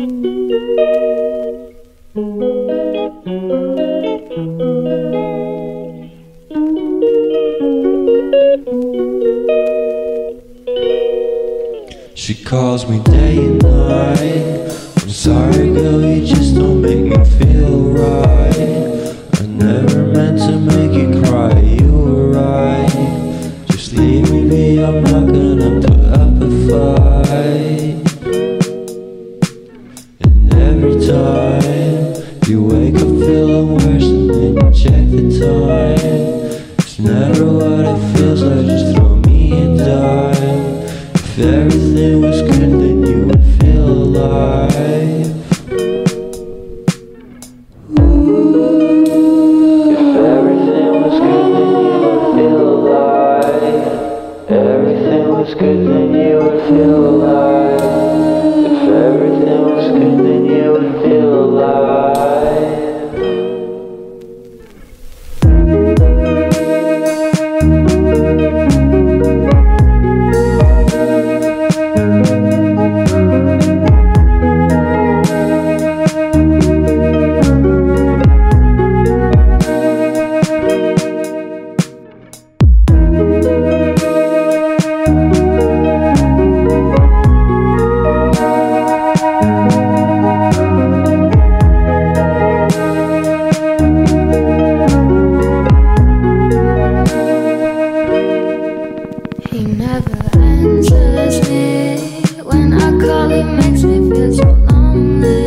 She calls me day and night. I'm sorry, girl, you just don't make me feel right. life never answers me? When I call, it makes me feel so lonely.